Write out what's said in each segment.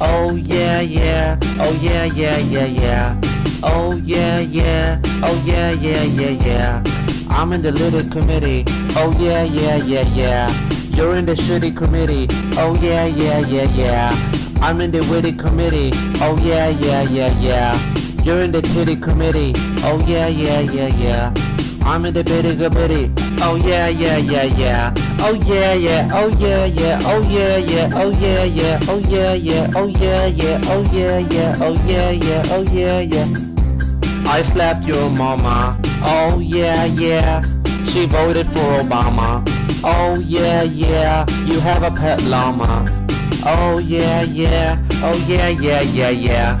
Oh yeah, yeah, oh yeah, yeah, yeah, yeah. Oh yeah, yeah, oh yeah, yeah, yeah, yeah. I'm in the little committee. Oh yeah, yeah, yeah, yeah. You're in the shitty committee. Oh yeah, yeah, yeah, yeah. I'm in the witty committee. Oh yeah, yeah, yeah, yeah. You're in the titty committee. Oh yeah, yeah, yeah, yeah. I'm in the bitty committee. Oh yeah, yeah, yeah, yeah. Oh yeah, yeah, oh yeah, yeah, oh yeah, yeah, oh yeah, yeah, oh yeah, yeah, oh yeah, yeah, oh yeah, yeah, oh yeah, yeah, oh yeah, yeah. I slapped your mama. Oh yeah, yeah. She voted for Obama. Oh yeah, yeah. You have a pet llama. Oh yeah, yeah. Oh yeah, yeah, yeah, yeah.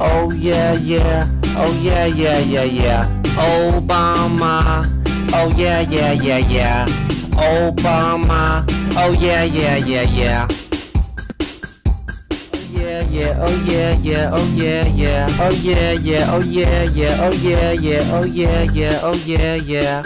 Oh yeah, yeah. Oh yeah, yeah, yeah, yeah. Obama. Oh yeah, yeah, yeah, yeah. Obama. Oh yeah, yeah, yeah, yeah. Oh yeah, yeah, oh yeah, yeah, oh yeah, yeah, oh yeah, yeah, oh yeah, yeah, oh yeah, yeah, oh yeah, yeah, oh yeah, yeah.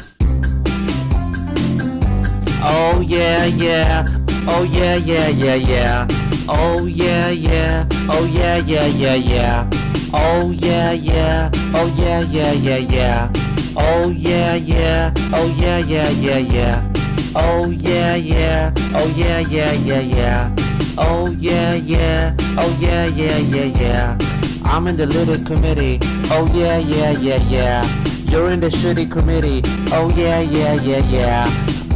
Oh yeah, yeah, oh yeah, yeah, yeah, yeah. Oh yeah, yeah, oh yeah, yeah, yeah, yeah. Oh yeah, yeah, oh yeah, yeah, yeah, yeah. Oh yeah, yeah, oh yeah, yeah, yeah, yeah. Oh yeah, yeah, oh yeah, yeah, yeah, yeah. Oh yeah, yeah, oh yeah, yeah, yeah, yeah. I'm in the little committee. Oh yeah, yeah, yeah, yeah. You're in the shitty committee. Oh yeah, yeah, yeah, yeah.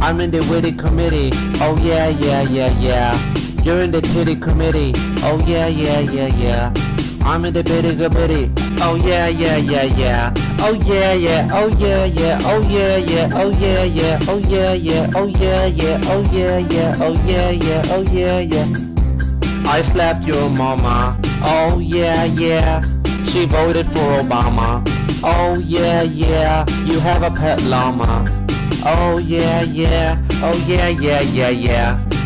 I'm in the witty committee. Oh yeah, yeah, yeah, yeah. You're in the titty committee. Oh yeah, yeah, yeah, yeah. I'm in the bitty committee. Oh yeah, yeah, yeah, yeah. Oh yeah, yeah, oh yeah, yeah, oh yeah, yeah, oh yeah, yeah, oh yeah, yeah, oh yeah, yeah, oh yeah, yeah, oh yeah, yeah, oh yeah, yeah. I slapped your mama. Oh yeah, yeah. She voted for Obama. Oh yeah, yeah. You have a pet llama. Oh yeah, yeah. Oh yeah, yeah, yeah, yeah.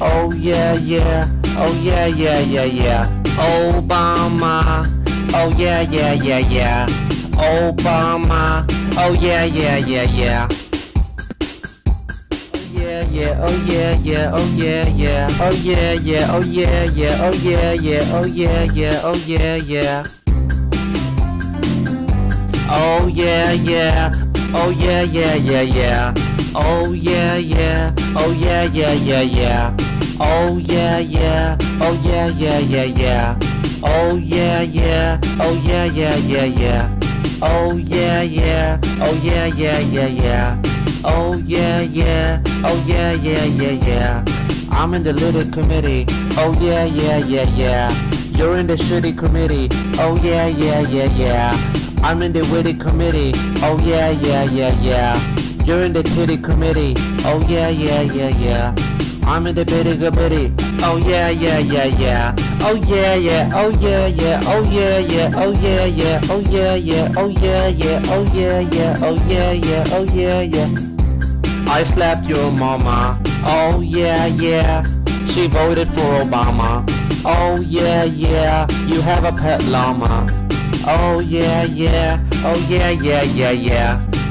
Oh yeah, yeah. Oh yeah, yeah, yeah, yeah. Obama. Oh yeah, yeah, yeah, yeah. Obama. Oh yeah, yeah, yeah, yeah. Oh yeah, yeah, oh yeah, yeah, oh yeah, yeah, oh yeah, yeah, oh yeah, yeah, oh yeah, yeah, oh yeah, yeah, oh yeah, yeah. Oh yeah, yeah, oh yeah, yeah, yeah, yeah. Oh yeah, yeah, oh yeah, yeah, yeah, yeah. Oh yeah, yeah, oh yeah, yeah, yeah, yeah. Oh yeah, yeah, oh yeah, yeah, yeah, yeah. Oh yeah, yeah, oh yeah, yeah, yeah, yeah. Oh yeah, yeah, oh yeah, yeah, yeah, yeah. I'm in the little committee. Oh yeah, yeah, yeah, yeah. You're in the shitty committee. Oh yeah, yeah, yeah, yeah. I'm in the witty committee. Oh yeah, yeah, yeah, yeah. You're in the titty committee. Oh yeah, yeah, yeah, yeah. I'm in the bitty committee. Oh yeah, yeah, yeah, yeah. Oh yeah, yeah. Oh yeah, yeah. Oh yeah, yeah. Oh yeah, yeah. Oh yeah, yeah. Oh yeah, yeah. Oh yeah, yeah. Oh yeah, yeah. Oh yeah, yeah. I slapped your mama. Oh yeah, yeah. She voted for Obama. Oh yeah, yeah. You have a pet llama. Oh yeah, yeah. Oh yeah, yeah, yeah, yeah.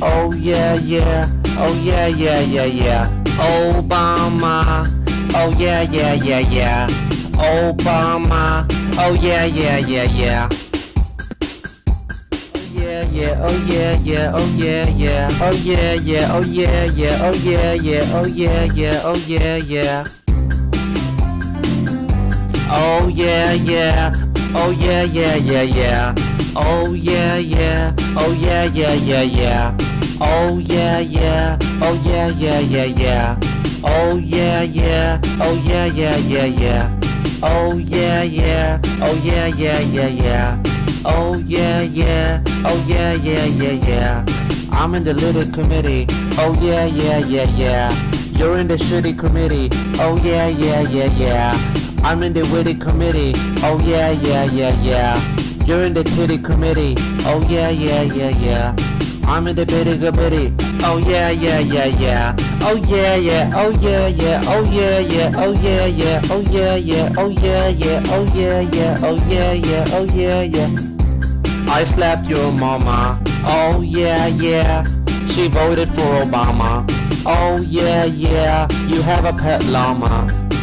Oh yeah, yeah. Oh yeah, yeah, yeah, yeah. Obama. Oh yeah, yeah, yeah, yeah. Obama. Oh yeah, yeah, yeah, yeah. Yeah, yeah, oh yeah, yeah, oh yeah, yeah, oh yeah, yeah, oh yeah, yeah, oh yeah, yeah, oh yeah, yeah, oh yeah, yeah. Oh yeah, yeah, oh yeah, yeah, yeah, yeah. Oh yeah, yeah, oh yeah, yeah, yeah, yeah. Oh yeah, yeah, oh yeah, yeah, yeah, yeah. Oh yeah, yeah, oh yeah, yeah, yeah, yeah. Oh yeah, yeah, oh yeah, yeah, yeah, yeah. Oh yeah, yeah, oh yeah, yeah, yeah, yeah. I'm in the little committee. Oh yeah, yeah, yeah, yeah. You're in the shitty committee. Oh yeah, yeah, yeah, yeah. I'm in the witty committee. Oh yeah, yeah, yeah, yeah. You're in the titty committee. Oh yeah, yeah, yeah, yeah. I'm in the bitty committee. Oh yeah, yeah, yeah, yeah. Oh yeah, yeah. Oh yeah, yeah. Oh yeah, yeah. Oh yeah, yeah. Oh yeah, yeah. Oh yeah, yeah. Oh yeah, yeah. Oh yeah, yeah. Oh yeah, yeah. I slapped your mama. Oh yeah, yeah. She voted for Obama. Oh yeah, yeah. You have a pet llama.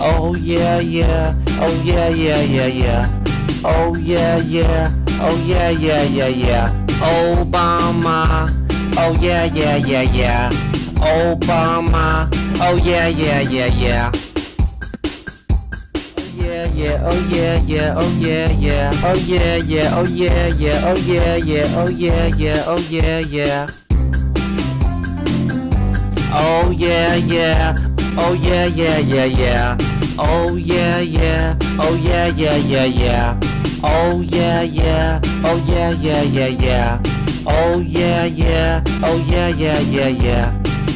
Oh yeah, yeah. Oh yeah, yeah, yeah, yeah. Oh yeah, yeah. Oh yeah, yeah, yeah, yeah. Obama. Oh yeah, yeah, yeah, yeah. Obama. Oh yeah, yeah, yeah, yeah. Yeah, oh yeah, yeah, oh yeah, yeah, oh yeah, yeah, oh yeah, yeah, oh yeah, yeah, oh yeah, yeah, oh yeah, yeah. Oh yeah, yeah, oh yeah, yeah, yeah, yeah. Oh yeah, yeah, oh yeah, yeah, yeah, yeah. Oh yeah, yeah, oh yeah, yeah, yeah, yeah. Oh yeah, yeah, oh yeah, yeah, yeah, yeah.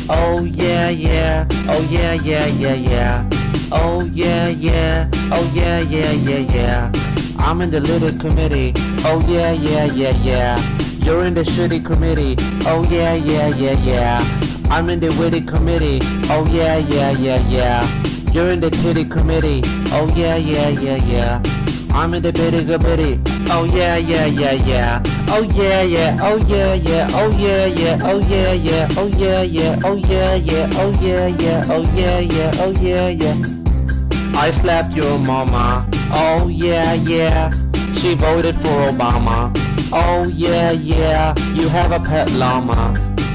Oh yeah, yeah, oh yeah, yeah, yeah, yeah. Oh yeah, yeah, oh yeah, yeah, yeah, yeah. I'm in the little committee. Oh yeah, yeah, yeah, yeah. You're in the shitty committee. Oh yeah, yeah, yeah, yeah. I'm in the witty committee. Oh yeah, yeah, yeah, yeah. You're in the titty committee. Oh yeah, yeah, yeah, yeah. I'm in the bitty committee. Oh yeah, yeah, yeah, yeah. Oh yeah, yeah. Oh yeah, yeah. Oh yeah, yeah. Oh yeah, yeah. Oh yeah, yeah. Oh yeah, yeah. Oh yeah, yeah. Oh yeah, yeah. Oh yeah, yeah. I slapped your mama. Oh yeah, yeah. She voted for Obama. Oh yeah, yeah. You have a pet llama.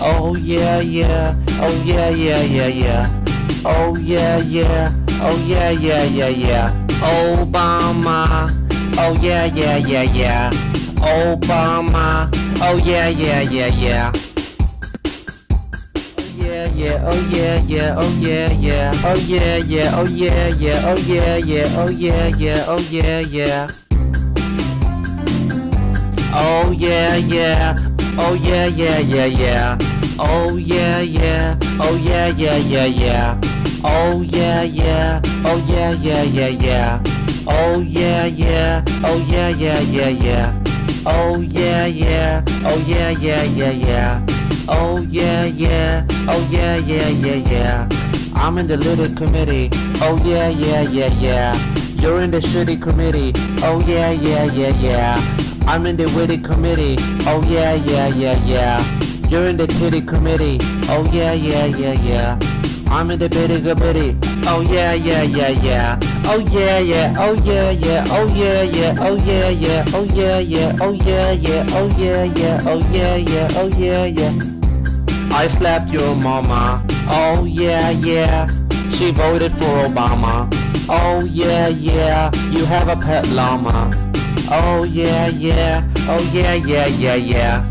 Oh yeah, yeah. Oh yeah, yeah, yeah, yeah. Oh yeah, yeah. Oh yeah, yeah, yeah, yeah. Obama. Oh yeah, yeah, yeah, yeah. Obama. Oh yeah, yeah, yeah, yeah. Yeah, yeah, oh yeah, yeah, oh yeah, yeah, oh yeah, yeah, oh yeah, yeah, oh yeah, yeah, oh yeah, yeah, oh yeah, yeah. Oh yeah, yeah, oh yeah, yeah, yeah, yeah. Oh yeah, yeah, oh yeah, yeah, yeah, yeah. Oh yeah, yeah, oh yeah, yeah, yeah, yeah. Oh yeah, yeah, oh yeah, yeah, yeah, yeah. Oh yeah, yeah. Oh yeah, yeah, yeah, yeah. Oh yeah, yeah. Oh yeah, yeah, yeah, yeah. I'm in the little committee. Oh yeah, yeah, yeah, yeah. You're in the shitty committee. Oh yeah, yeah, yeah, yeah. I'm in the witty committee. Oh yeah, yeah, yeah, yeah. You're in the titty committee. Oh yeah, yeah, yeah, yeah. I'm in the bitty bitty. Oh yeah, yeah, yeah, yeah. Oh yeah, yeah. Oh yeah, yeah. Oh yeah, yeah. Oh yeah, yeah. Oh yeah, yeah. Oh yeah, yeah. Oh yeah, yeah. Oh yeah, yeah. Oh yeah, yeah. I slapped your mama. Oh yeah, yeah. She voted for Obama. Oh yeah, yeah. You have a pet llama. Oh yeah, yeah. Oh yeah, yeah, yeah, yeah.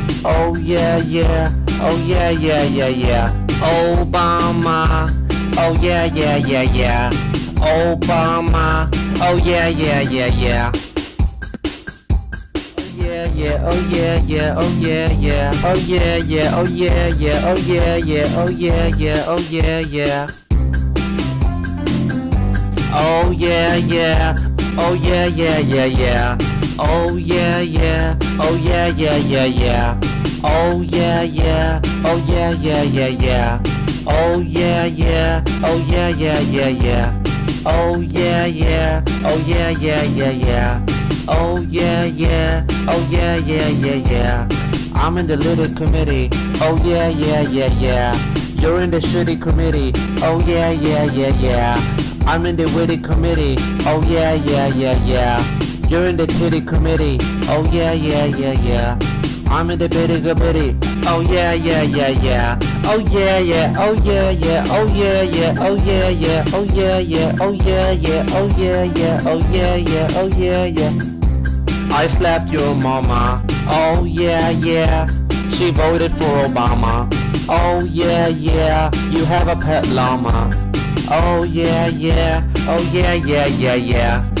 Oh yeah, yeah. Oh yeah, yeah, yeah, yeah. Obama. Oh yeah, yeah, yeah, yeah. Obama. Oh yeah, yeah, yeah, yeah. Oh yeah, yeah, oh yeah, yeah, oh yeah, yeah, oh yeah, yeah, oh yeah, yeah, oh yeah, yeah, oh yeah, yeah, oh yeah, yeah. Oh yeah, yeah, oh yeah, yeah, yeah, yeah. Oh yeah, yeah, oh yeah, yeah, yeah, yeah. Oh yeah, yeah, oh yeah, yeah, yeah, yeah. Oh yeah, yeah, oh yeah, yeah, yeah, yeah. Oh yeah, yeah, oh yeah, yeah, yeah, yeah. Oh yeah, yeah, oh yeah, yeah, yeah, yeah. I'm in the little committee. Oh yeah, yeah, yeah, yeah. You're in the shitty committee. Oh yeah, yeah, yeah, yeah. I'm in the witty committee. Oh yeah, yeah, yeah, yeah. You're in the titty committee. Oh yeah, yeah, yeah, yeah. I'm in the bitty bitty. Oh yeah, yeah, yeah, yeah. Oh yeah, yeah. Oh yeah, yeah. Oh yeah, yeah. Oh yeah, yeah. Oh yeah, yeah. Oh yeah, yeah. Oh yeah, yeah. Oh yeah, yeah. Oh yeah, yeah. I slapped your mama. Oh yeah, yeah. She voted for Obama. Oh yeah, yeah. You have a pet llama. Oh yeah, yeah. Oh yeah, yeah, yeah, yeah.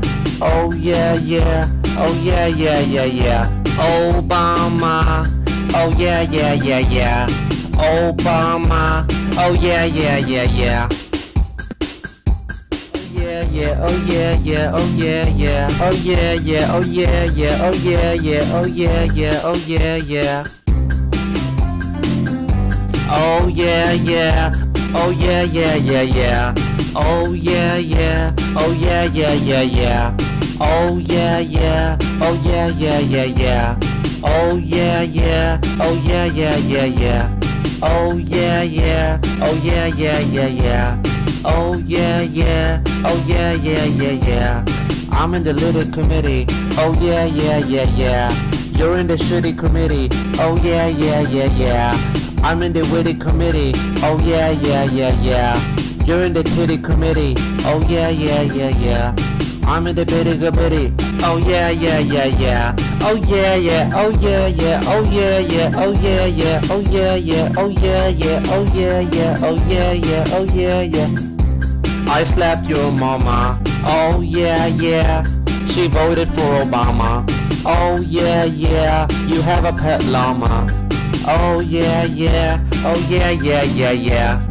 Oh yeah, yeah. Oh yeah, yeah, yeah, yeah. Obama. Oh yeah, yeah, yeah, yeah. Obama. Oh yeah, yeah, yeah, yeah. Yeah, yeah, oh yeah, yeah, oh yeah, yeah, oh yeah, yeah, oh yeah, yeah, oh yeah, yeah, oh yeah, yeah, oh yeah, yeah. Oh yeah, yeah, oh yeah, yeah, yeah, yeah. Oh yeah, yeah, oh yeah, yeah, yeah, yeah. Oh yeah, yeah, oh yeah, yeah, yeah, yeah. Oh yeah, yeah, oh yeah, yeah, yeah, yeah. Oh yeah, yeah, oh yeah, yeah, yeah, yeah. Oh yeah, yeah, oh yeah, yeah, yeah, yeah. I'm in the little committee. Oh yeah, yeah, yeah, yeah. You're in the shitty committee. Oh yeah, yeah, yeah, yeah. I'm in the witty committee. Oh yeah, yeah, yeah, yeah. You're in the titty committee. Oh yeah, yeah, yeah, yeah. I'm in the bitty bitty. Oh yeah, yeah, yeah, yeah. Oh yeah, yeah. Oh yeah, yeah. Oh yeah, yeah. Oh yeah, yeah. Oh yeah, yeah. Oh yeah, yeah. Oh yeah, yeah. Oh yeah, yeah. Oh yeah, yeah. I slapped your mama. Oh yeah, yeah. She voted for Obama. Oh yeah, yeah. You have a pet llama. Oh yeah, yeah. Oh yeah, yeah, yeah, yeah.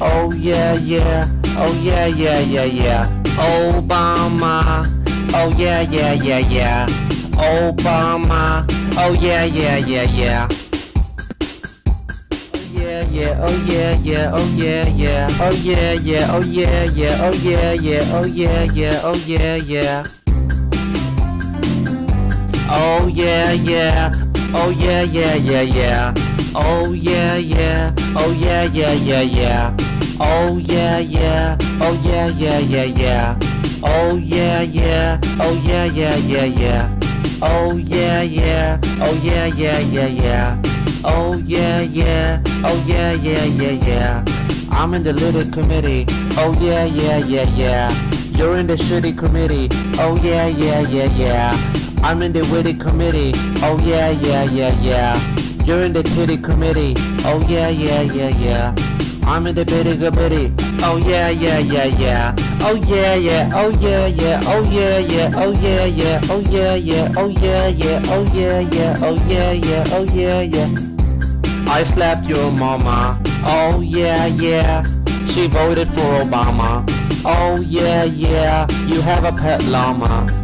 Oh yeah, yeah. Oh yeah, yeah, yeah, yeah. Obama. Oh yeah, yeah, yeah, yeah. Obama. Oh yeah, yeah, yeah, yeah. Yeah, yeah, oh yeah, yeah, oh yeah, yeah, oh yeah, yeah, oh yeah, yeah, oh yeah, yeah, oh yeah, yeah, oh yeah, yeah. Oh yeah, yeah, oh yeah, yeah, yeah, yeah. Oh yeah, yeah, oh yeah, yeah, yeah, yeah. Oh yeah, yeah, oh yeah, yeah, yeah, yeah. Oh yeah, yeah, oh yeah, yeah, yeah, yeah. Oh yeah, yeah, oh yeah, yeah, yeah, yeah. Oh yeah, yeah, oh yeah, yeah, yeah, yeah. I'm in the little committee. Oh yeah, yeah, yeah, yeah. You're in the shitty committee. Oh yeah, yeah, yeah, yeah. I'm in the witty committee. Oh yeah, yeah, yeah, yeah. You're in the titty committee. Oh yeah, yeah, yeah, yeah. I'm in the bitty bitty. Oh yeah, yeah, yeah, yeah. Oh yeah, yeah. Oh yeah, yeah. Oh yeah, yeah. Oh yeah, yeah. Oh yeah, yeah. Oh yeah, yeah. Oh yeah, yeah. Oh yeah, yeah. Oh yeah, yeah. I slapped your mama. Oh yeah, yeah. She voted for Obama. Oh yeah, yeah. You have a pet llama.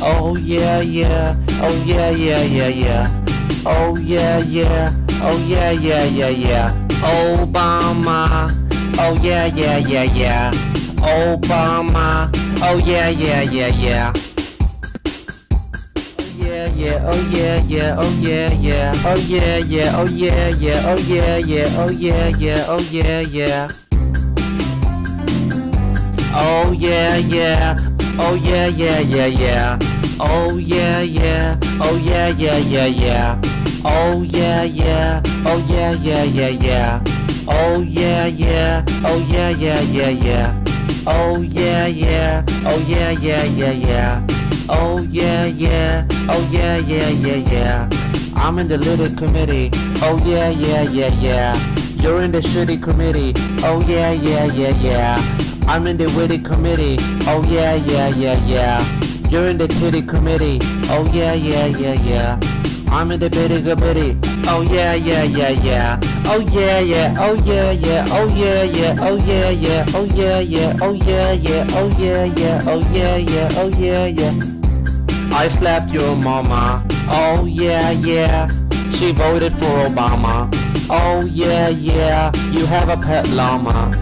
Oh yeah, yeah. Oh yeah, yeah, yeah, yeah. Oh yeah, yeah. Oh yeah, yeah, yeah, yeah. Obama. Oh yeah, yeah, yeah, yeah. Obama. Oh yeah, yeah, yeah, yeah. Yeah, yeah, oh yeah, yeah, oh yeah, yeah, oh yeah, yeah, oh yeah, yeah, oh yeah, yeah, oh yeah, yeah, oh yeah, yeah. Oh yeah, yeah, oh yeah, yeah, yeah, yeah. Oh yeah, yeah, oh yeah, yeah, yeah, yeah. Oh yeah, yeah, oh yeah, yeah, yeah, yeah. Oh yeah, yeah, oh yeah, yeah, yeah, yeah. Oh yeah, yeah, oh yeah, yeah, yeah, yeah. Oh yeah, yeah, oh yeah, yeah, yeah, yeah. I'm in the little committee. Oh yeah, yeah, yeah, yeah. You're in the shitty committee. Oh yeah, yeah, yeah, yeah. I'm in the witty committee. Oh yeah, yeah, yeah, yeah. You're in the titty committee. Oh yeah, yeah, yeah, yeah. I'm in the bitty bitty. Oh yeah, yeah, yeah, yeah. Oh yeah, yeah. Oh yeah, yeah. Oh yeah, yeah. Oh yeah, yeah. Oh yeah, yeah. Oh yeah, yeah. Oh yeah, yeah. Oh yeah, yeah. Oh yeah, yeah. I slapped your mama. Oh yeah, yeah. She voted for Obama. Oh yeah, yeah. You have a pet llama.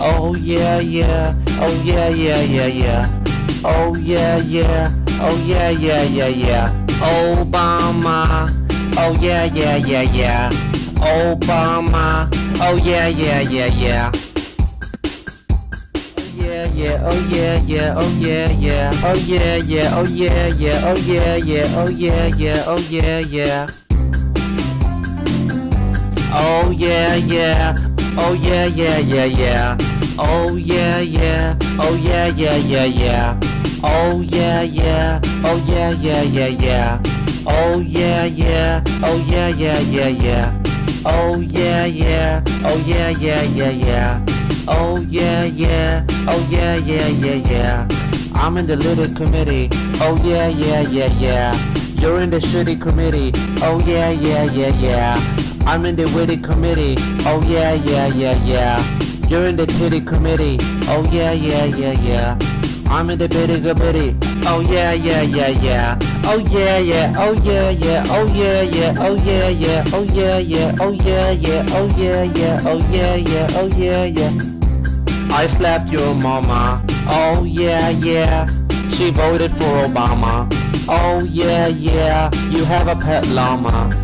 Oh yeah, yeah. Oh yeah, yeah, yeah, yeah. Oh yeah, yeah. Oh yeah, yeah, yeah, yeah. Obama. Oh yeah, yeah, yeah, yeah. Obama. Oh yeah, yeah, yeah, yeah. Yeah, oh yeah, yeah, oh yeah, yeah, oh yeah, yeah, oh yeah, yeah, oh yeah, yeah, oh yeah, yeah, oh yeah, yeah. Oh yeah, yeah, oh yeah, yeah, yeah, yeah. Oh yeah, yeah, oh yeah, yeah, yeah, yeah. Oh yeah, yeah, oh yeah, yeah, yeah, yeah. Oh yeah, yeah, oh yeah, yeah, yeah, yeah. Oh yeah, yeah, oh yeah, yeah, yeah, yeah. Oh yeah, yeah, oh yeah, yeah, yeah, yeah. I'm in the little committee. Oh yeah, yeah, yeah, yeah. You're in the shitty committee. Oh yeah, yeah, yeah, yeah. I'm in the witty committee. Oh yeah, yeah, yeah, yeah. You're in the titty committee. Oh yeah, yeah, yeah, yeah. I'm in the bitty bitty. Oh yeah, yeah, yeah, yeah. Oh yeah, yeah, oh yeah, yeah, oh yeah, yeah, oh yeah, yeah, oh yeah, yeah, oh yeah, yeah, oh yeah, yeah, oh yeah, yeah, oh yeah, yeah. I slapped your mama. Oh yeah, yeah. She voted for Obama. Oh yeah, yeah. You have a pet llama.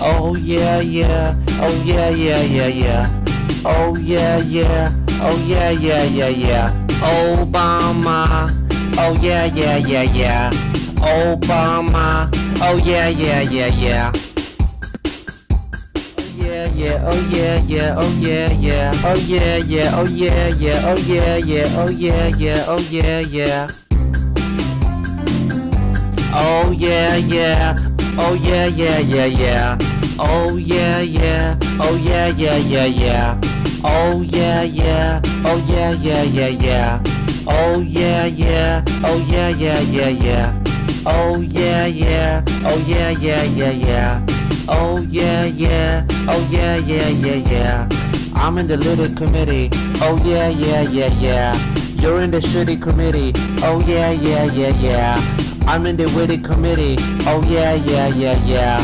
Oh yeah, yeah. Oh yeah, yeah, yeah, yeah. Oh yeah, yeah. Oh yeah, yeah, yeah, yeah. Obama. Oh yeah, yeah, yeah, yeah. Obama. Oh yeah, yeah, yeah, yeah. Yeah, yeah, oh yeah, yeah, oh yeah, yeah, oh yeah, yeah, oh yeah, yeah, oh yeah, yeah, oh yeah, yeah, oh yeah, yeah. Oh yeah, yeah, oh yeah, yeah, yeah, yeah. Oh yeah, yeah, oh yeah, yeah, yeah, yeah. Oh yeah, yeah, oh yeah, yeah, yeah, yeah. Oh yeah, yeah, oh yeah, yeah, yeah, yeah. Oh yeah, yeah, oh yeah, yeah, yeah, yeah. Oh yeah, yeah, oh yeah, yeah, yeah, yeah. I'm in the little committee. Oh yeah, yeah, yeah, yeah. You're in the shitty committee. Oh yeah, yeah, yeah, yeah. I'm in the witty committee. Oh yeah, yeah, yeah, yeah.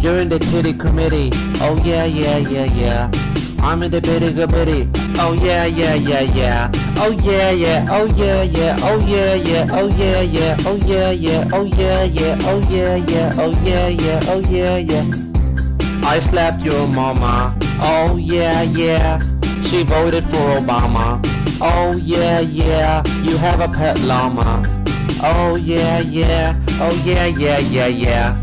You're in the titty committee. Oh yeah, yeah, yeah, yeah. I'm in the bitty bitty. Oh yeah, yeah, yeah, yeah. Oh yeah, yeah. Oh yeah, yeah. Oh yeah, yeah. Oh yeah, yeah. Oh yeah, yeah. Oh yeah, yeah. Oh yeah, yeah. Oh yeah, yeah. Oh yeah, yeah. I slapped your mama. Oh yeah, yeah. She voted for Obama. Oh yeah, yeah. You have a pet llama. Oh yeah, yeah. Oh yeah, yeah, yeah, yeah.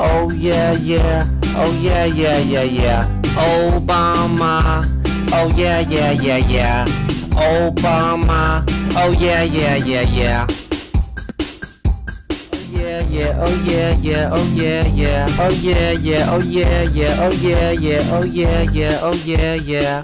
Oh yeah, yeah. Oh yeah, yeah, yeah, yeah. Obama. Oh yeah, yeah, yeah, yeah. Obama. Oh yeah, yeah, yeah, yeah. Oh yeah, yeah, oh yeah, yeah, oh yeah, yeah, oh yeah, yeah, oh yeah, yeah, oh yeah, yeah, oh yeah, yeah, oh yeah, yeah.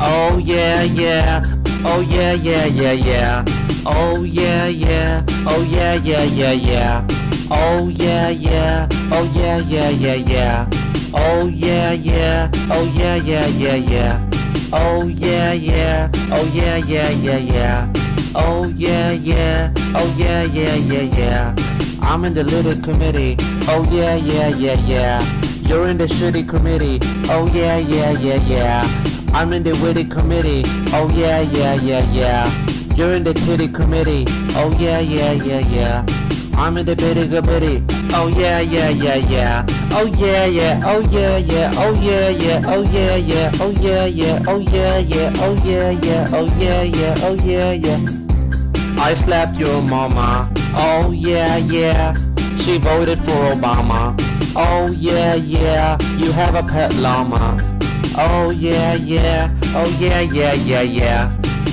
Oh yeah, yeah, oh yeah, yeah, yeah, yeah. Oh yeah, yeah, oh yeah, yeah, yeah, yeah. Oh yeah, yeah, oh yeah, yeah, yeah, yeah. Oh yeah, yeah, oh yeah, yeah, yeah, yeah. Oh yeah, yeah, oh yeah, yeah, yeah, yeah. Oh yeah, yeah, oh yeah, yeah, yeah, yeah. I'm in the little committee. Oh yeah, yeah, yeah, yeah. You're in the shitty committee. Oh yeah, yeah, yeah, yeah. I'm in the witty committee. Oh yeah, yeah, yeah, yeah. You're in the titty committee. Oh yeah, yeah, yeah, yeah. I'm in the bitty bitty. Oh yeah, yeah, yeah, yeah. Oh yeah, yeah. Oh yeah, yeah. Oh yeah, yeah. Oh yeah, yeah. Oh yeah, yeah. Oh yeah, yeah. Oh yeah, yeah. Oh yeah, yeah. Oh yeah, yeah. I slapped your mama. Oh yeah, yeah. She voted for Obama. Oh yeah, yeah. You have a pet llama. Oh yeah, yeah. Oh yeah, yeah, yeah, yeah.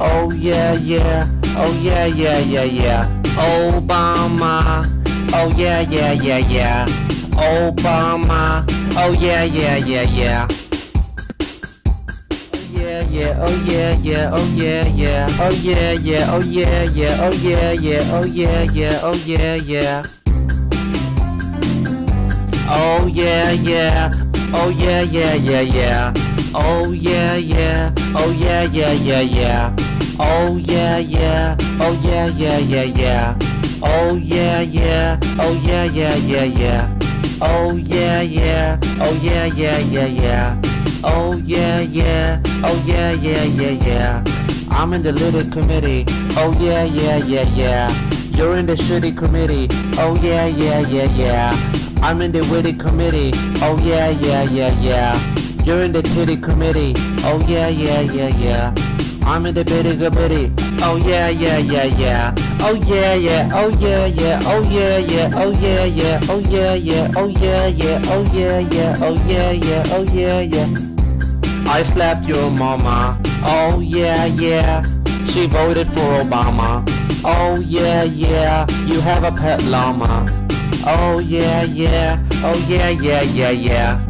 Oh yeah, yeah. Oh yeah, yeah, yeah, yeah. Obama. Oh yeah, yeah, yeah, yeah. Obama. Oh yeah, yeah, yeah, yeah. Oh yeah, yeah, oh yeah, yeah, oh yeah, yeah, oh yeah, yeah, oh yeah, yeah, oh yeah, yeah, oh yeah, yeah, oh yeah, yeah. Oh yeah, yeah. Oh yeah, yeah, yeah, yeah. Oh yeah, yeah. Oh yeah, yeah, yeah, yeah. Oh yeah, yeah. Oh yeah, yeah, yeah, yeah. Oh yeah, yeah. Oh yeah, yeah, yeah, yeah. Oh yeah, yeah. Oh yeah, yeah, yeah, yeah. Oh yeah, yeah. Oh yeah, yeah, yeah, yeah. I'm in the little committee. Oh yeah, yeah, yeah, yeah. You're in the shitty committee. Oh yeah, yeah, yeah, yeah. I'm in the witty committee. Oh yeah, yeah, yeah, yeah. You're in the titty committee. Oh yeah, yeah, yeah, yeah. I'm in the bitty bitty. Oh yeah, yeah, yeah, yeah. Oh yeah, yeah. Oh yeah, yeah. Oh yeah, yeah. Oh yeah, yeah. Oh yeah, yeah. Oh yeah, yeah. Oh yeah, yeah. Oh yeah, yeah. Oh yeah, yeah. I slapped your mama. Oh yeah, yeah. She voted for Obama. Oh yeah, yeah. You have a pet llama. Oh yeah, yeah. Oh yeah, yeah, yeah, yeah.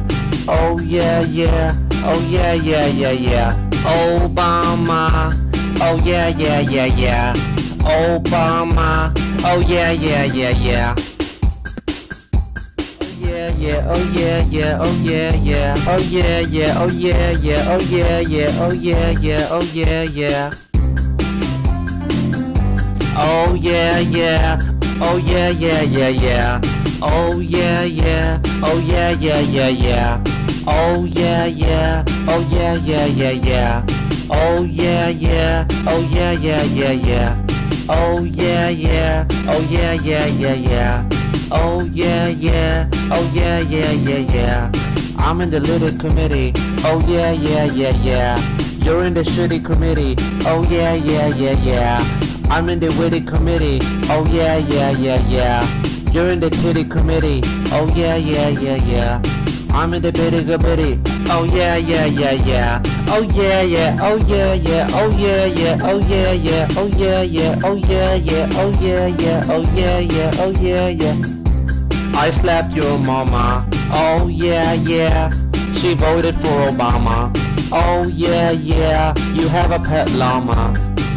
Oh yeah, yeah. Oh yeah, yeah, yeah, yeah. Obama. Oh yeah, yeah, yeah, yeah. Obama. Oh yeah, yeah, yeah, yeah. Oh yeah, yeah, oh yeah, yeah, oh yeah, yeah, oh yeah, yeah, oh yeah, yeah, oh yeah, yeah, oh yeah, yeah, oh yeah, yeah. Oh yeah, yeah, oh yeah, yeah, yeah, yeah. Oh yeah, yeah, oh yeah, yeah, yeah, yeah. Oh yeah, yeah, oh yeah, yeah, yeah, yeah. Oh yeah, yeah, oh yeah, yeah, yeah, yeah. Oh yeah, yeah, oh yeah, yeah, yeah, yeah. Oh yeah, yeah, oh yeah, yeah, yeah, yeah. I'm in the little committee. Oh yeah, yeah, yeah, yeah. You're in the shitty committee. Oh yeah, yeah, yeah, yeah. I'm in the witty committee. Oh yeah, yeah, yeah, yeah. You're in the titty committee. Oh yeah, yeah, yeah, yeah. I'm in the bitty bitty. Oh yeah, yeah, yeah, yeah. Oh yeah, yeah. Oh yeah, yeah. Oh yeah, yeah. Oh yeah, yeah. Oh yeah, yeah. Oh yeah, yeah. Oh yeah, yeah. Oh yeah, yeah. Oh yeah, yeah. I slapped your mama. Oh yeah, yeah. She voted for Obama. Oh yeah, yeah. You have a pet llama.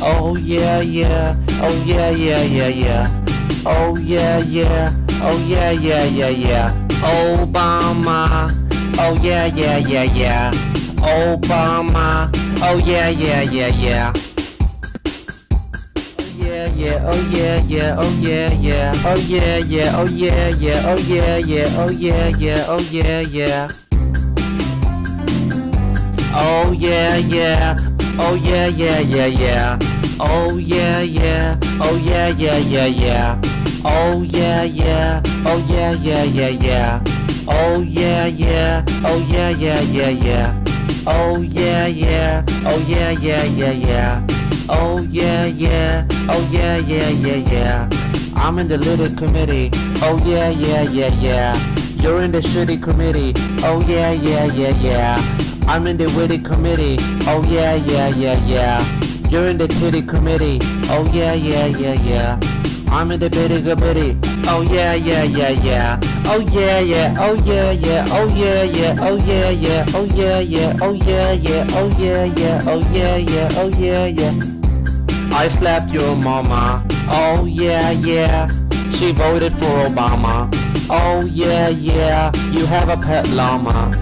Oh yeah, yeah. Oh yeah, yeah, yeah, yeah. Oh yeah, yeah. Oh yeah, yeah, yeah, yeah. Obama. Oh yeah, yeah, yeah, yeah. Obama. Oh yeah, yeah, yeah, yeah. Oh yeah, yeah, oh yeah, yeah, oh yeah, yeah, oh yeah, yeah, oh yeah, yeah, oh yeah, yeah, oh yeah, yeah, oh yeah, yeah. Oh yeah, yeah, oh yeah, yeah, yeah, yeah. Oh yeah, yeah, oh yeah, yeah, yeah, yeah. Oh yeah, yeah, oh yeah, yeah, yeah, yeah. Oh yeah, yeah, oh yeah, yeah, yeah, yeah. Oh yeah, yeah, oh yeah, yeah, yeah, yeah. Oh yeah, yeah, oh yeah, yeah, yeah, yeah. I'm in the little committee. Oh yeah, yeah, yeah, yeah. You're in the shitty committee. Oh yeah, yeah, yeah, yeah. I'm in the witty committee. Oh yeah, yeah, yeah, yeah. You're in the titty committee. Oh yeah, yeah, yeah, yeah. I'm in the bitty bitty. Oh yeah, yeah, yeah, yeah. Oh yeah, yeah. Oh yeah, yeah. Oh yeah, yeah. Oh yeah, yeah. Oh yeah, yeah. Oh yeah, yeah. Oh yeah, yeah. Oh yeah, yeah. Oh yeah, yeah. I slapped your mama. Oh yeah, yeah. She voted for Obama. Oh yeah, yeah. You have a pet llama.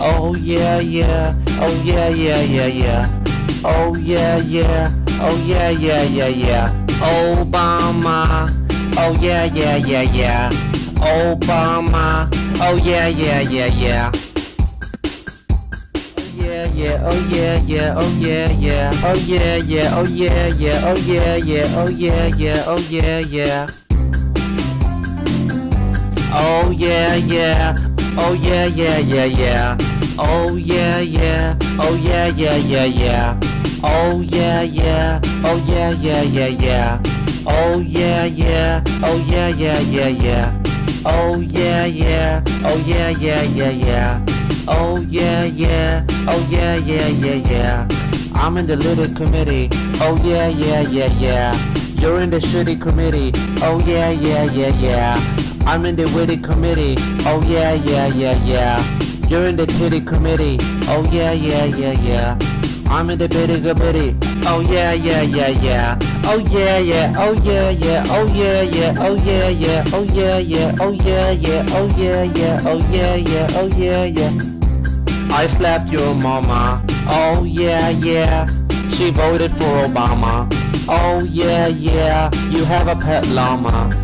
Oh yeah, yeah. Oh yeah, yeah, yeah, yeah. Oh yeah, yeah. Oh yeah, yeah, yeah, yeah. Obama. Oh yeah, yeah, yeah, yeah. Obama. Oh yeah, yeah, yeah, yeah. Yeah, oh yeah, yeah, oh yeah, yeah, oh yeah, yeah, oh yeah, yeah, oh yeah, yeah, oh yeah, yeah, oh yeah, yeah. Oh yeah, yeah, oh yeah, yeah, yeah, yeah. Oh yeah, yeah, oh yeah, yeah, yeah, yeah. Oh yeah, yeah, oh yeah, yeah, yeah, yeah. Oh yeah, yeah, oh yeah, yeah, yeah, yeah. Oh yeah, yeah, oh yeah, yeah, yeah, yeah. Oh yeah, yeah, oh yeah, yeah, yeah, yeah. I'm in the little committee. Oh yeah, yeah, yeah, yeah. You're in the shitty committee. Oh yeah, yeah, yeah, yeah. I'm in the witty committee. Oh yeah, yeah, yeah, yeah. You're in the titty committee. Oh yeah, yeah, yeah, yeah. I'm in the bitty bitty. Oh yeah, yeah, yeah, yeah. Oh yeah, yeah. Oh yeah, yeah. Oh yeah, yeah. Oh yeah, yeah. Oh yeah, yeah. Oh yeah, yeah. Oh yeah, yeah. Oh yeah, yeah. Oh yeah, yeah. I slapped your mama. Oh yeah, yeah. She voted for Obama. Oh yeah, yeah. You have a pet llama.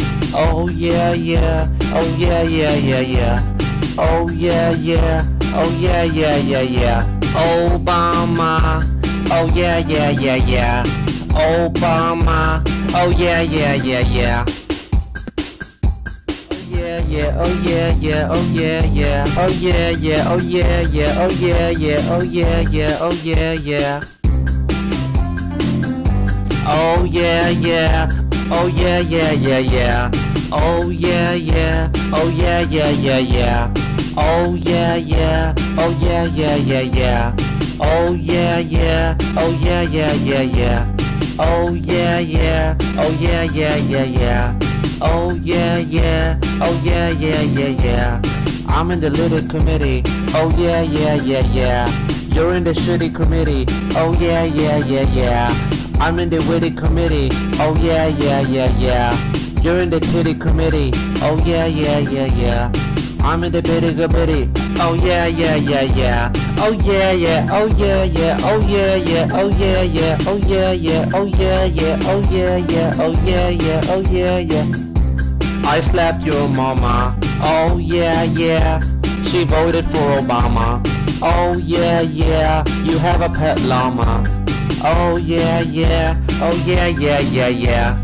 Oh yeah, yeah. Oh yeah, yeah, yeah, yeah. Oh yeah, yeah. Oh yeah, yeah, yeah, yeah. Obama. Oh yeah, yeah, yeah, yeah. Obama. Oh yeah, yeah, yeah, yeah. Yeah, yeah, oh yeah, yeah, oh yeah, yeah, oh yeah, yeah, oh yeah, yeah, oh yeah, yeah, oh yeah, yeah, oh yeah, yeah. Oh yeah, yeah, oh yeah, yeah, yeah, yeah. Oh yeah, yeah, oh yeah, yeah, yeah, yeah. Oh yeah, yeah, oh yeah, yeah, yeah, yeah. Oh yeah, yeah, oh yeah, yeah, yeah, yeah. Oh yeah, yeah, oh yeah, yeah, yeah, yeah. Oh yeah, yeah, oh yeah, yeah, yeah, yeah. I'm in the little committee. Oh yeah, yeah, yeah, yeah. You're in the shitty committee. Oh yeah, yeah, yeah, yeah. I'm in the witty committee. Oh yeah, yeah, yeah, yeah. You're in the titty committee. Oh yeah, yeah, yeah, yeah. I'm in the bitty bitty. Oh yeah, yeah, yeah, yeah. Oh yeah, yeah. Oh yeah, yeah. Oh yeah, yeah. Oh yeah, yeah. Oh yeah, yeah. Oh yeah, yeah. Oh yeah, yeah. Oh yeah, yeah. Oh yeah, yeah. I slapped your mama. Oh yeah, yeah. She voted for Obama. Oh yeah, yeah. You have a pet llama. Oh yeah, yeah. Oh yeah, yeah, yeah, yeah.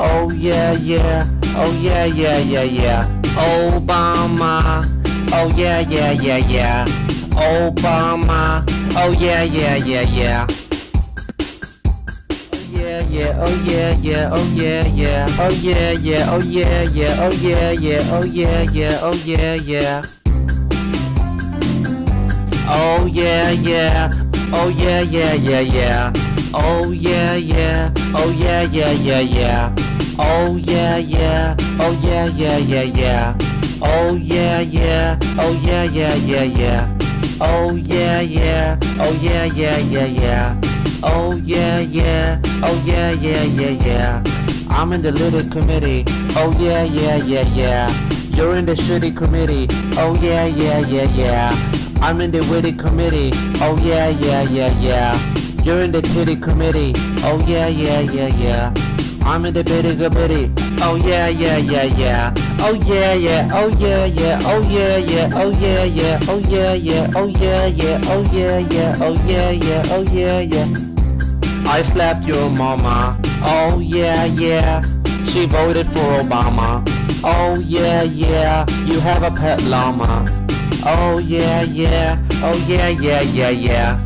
Oh yeah, yeah. Oh yeah, yeah, yeah, yeah. Obama. Oh yeah, yeah, yeah, yeah. Obama. Oh yeah, yeah, yeah, yeah. Oh yeah, yeah, oh yeah, yeah, oh yeah, yeah, oh yeah, yeah, oh yeah, yeah, oh yeah, yeah, oh yeah, yeah, oh yeah, yeah. Oh yeah, yeah, oh yeah, yeah, yeah, yeah. Oh yeah, yeah, oh yeah, yeah, yeah, yeah. Oh yeah, yeah, oh yeah, yeah, yeah, yeah. Oh yeah, yeah, oh yeah, yeah, yeah, yeah. Oh yeah, yeah, oh yeah, yeah, yeah, yeah. Oh yeah, yeah, oh yeah, yeah, yeah, yeah. I'm in the little committee. Oh yeah, yeah, yeah, yeah. You're in the shitty committee. Oh yeah, yeah, yeah, yeah. I'm in the witty committee. Oh yeah, yeah, yeah, yeah. You're in the titty committee. Oh yeah, yeah, yeah, yeah. I'm in the bitty bitty. Oh yeah, yeah, yeah, yeah. Oh yeah, yeah. Oh yeah, yeah. Oh yeah, yeah. Oh yeah, yeah. Oh yeah, yeah. Oh yeah, yeah. Oh yeah, yeah. Oh yeah, yeah. Oh yeah, yeah. I slapped your mama. Oh yeah, yeah. She voted for Obama. Oh yeah, yeah. You have a pet llama. Oh yeah, yeah. Oh yeah, yeah, yeah, yeah.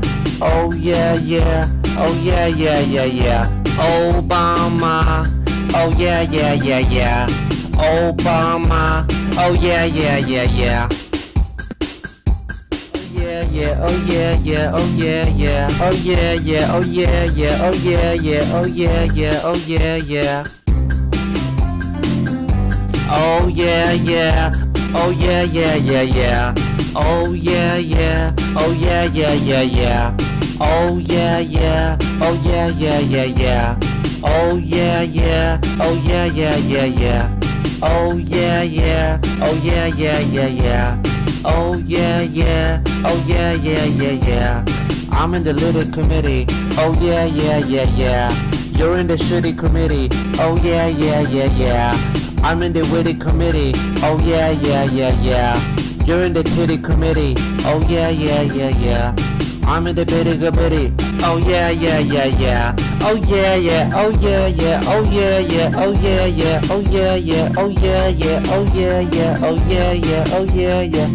Oh yeah, yeah. Oh yeah, yeah, yeah, yeah. Obama. Oh yeah, yeah, yeah, yeah. Obama. Oh yeah, yeah, yeah, yeah. Oh yeah, yeah, oh yeah, yeah, oh yeah, yeah, oh yeah, yeah, oh yeah, yeah, oh yeah, yeah, oh yeah, yeah, oh yeah, yeah. Oh yeah, yeah, oh yeah, yeah, yeah, yeah. Oh yeah, yeah, oh yeah, yeah, yeah, yeah. Oh yeah, yeah, oh yeah, yeah, yeah, yeah. Oh yeah, yeah, oh yeah, yeah, yeah, yeah. Oh yeah, yeah, oh yeah, yeah, yeah, yeah. Oh yeah, yeah, oh yeah, yeah, yeah, yeah. I'm in the little committee. Oh yeah, yeah, yeah, yeah. You're in the shitty committee. Oh yeah, yeah, yeah, yeah. I'm in the witty committee. Oh yeah, yeah, yeah, yeah. You're in the titty committee. Oh yeah, yeah, yeah, yeah. I'm in the bitty bitty. Oh yeah, yeah, yeah, yeah. Oh yeah, yeah. Oh yeah, yeah. Oh yeah, yeah. Oh yeah, yeah. Oh yeah, yeah. Oh yeah, yeah. Oh yeah, yeah. Oh yeah, yeah. Oh yeah, yeah.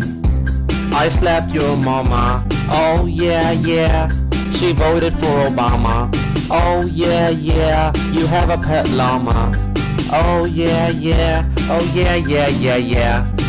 I slapped your mama. Oh yeah, yeah. She voted for Obama. Oh yeah, yeah. You have a pet llama. Oh yeah, yeah. Oh yeah, yeah, yeah, yeah.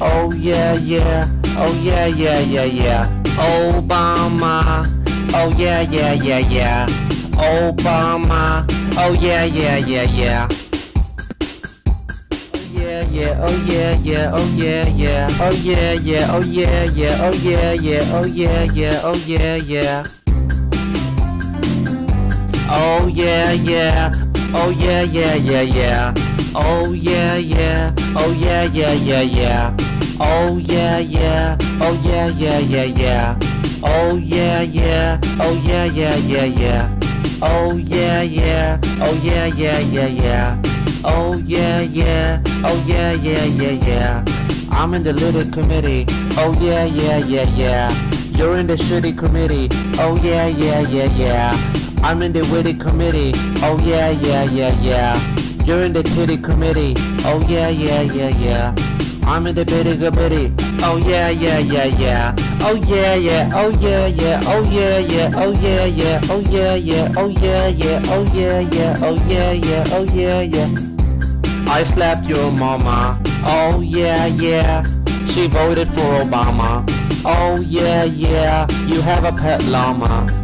Oh yeah, yeah. Oh yeah, yeah, yeah, yeah. Obama. Oh yeah, yeah, yeah, yeah. Obama. Oh yeah, yeah, yeah, yeah. Yeah, yeah, oh yeah, yeah, oh yeah, yeah, oh yeah, yeah, oh yeah, yeah, oh yeah, yeah, oh yeah, yeah, oh yeah, yeah. Oh yeah, yeah, oh yeah, yeah, yeah, yeah. Oh yeah, yeah, oh yeah, yeah, yeah, yeah. Oh yeah, yeah, oh yeah, yeah, yeah, yeah. Oh yeah, yeah, oh yeah, yeah, yeah, yeah. Oh yeah, yeah, oh yeah, yeah, yeah, yeah. Oh yeah, yeah, oh yeah, yeah, yeah, yeah. I'm in the little committee. Oh yeah, yeah, yeah, yeah. You're in the shitty committee. Oh yeah, yeah, yeah, yeah. I'm in the witty committee. Oh yeah, yeah, yeah, yeah. You're in the titty committee. Oh yeah, yeah, yeah, yeah. I'm in the bitty bitty. Oh yeah, yeah, yeah, yeah. Oh yeah, yeah. Oh yeah, yeah. Oh yeah, yeah. Oh yeah, yeah. Oh yeah, yeah. Oh yeah, yeah. Oh yeah, yeah. Oh yeah, yeah. Oh yeah, yeah. I slapped your mama. Oh yeah, yeah. She voted for Obama. Oh yeah, yeah. You have a pet llama.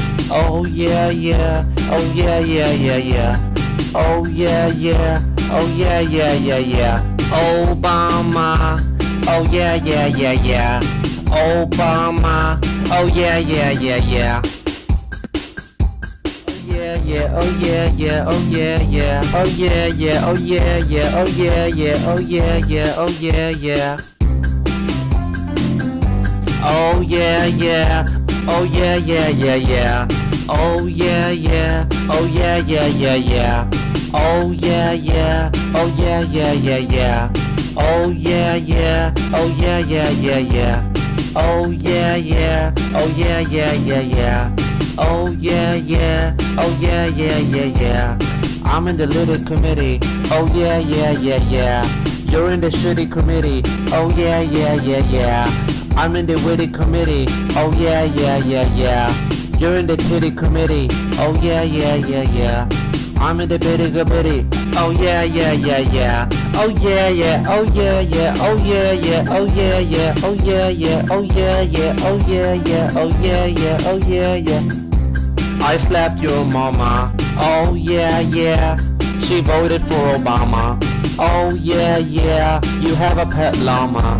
Oh yeah, yeah. Oh yeah, yeah, yeah, yeah. Oh yeah, yeah. Oh yeah, yeah, yeah, yeah. Obama. Oh yeah, yeah, yeah, yeah. Obama. Oh yeah, yeah, yeah, yeah. Oh yeah, yeah, oh yeah, yeah, oh yeah, yeah, oh yeah, yeah, oh yeah, yeah, oh yeah, yeah, oh yeah, yeah, oh yeah, yeah. Oh yeah, yeah, oh yeah, yeah, yeah, yeah. Oh yeah, yeah, oh yeah, yeah, yeah, yeah. Oh yeah, yeah, oh yeah, yeah, yeah, yeah. Oh yeah, yeah, oh yeah, yeah, yeah, yeah. Oh yeah, yeah, oh yeah, yeah, yeah, yeah. Oh yeah, yeah, oh yeah, yeah, yeah, yeah. I'm in the little committee. Oh yeah, yeah, yeah, yeah. You're in the shitty committee. Oh yeah, yeah, yeah, yeah. I'm in the witty committee. Oh yeah, yeah, yeah, yeah. You're in the titty committee. Oh yeah, yeah, yeah, yeah. I'm in the bitty bitty. Oh yeah, yeah, yeah, yeah. Oh yeah, yeah, oh yeah, yeah, oh yeah, yeah, oh yeah, yeah, oh yeah, yeah, oh yeah, yeah, oh yeah, yeah, oh yeah, yeah, oh yeah, yeah. I slapped your mama. Oh yeah, yeah. She voted for Obama. Oh yeah, yeah. You have a pet llama.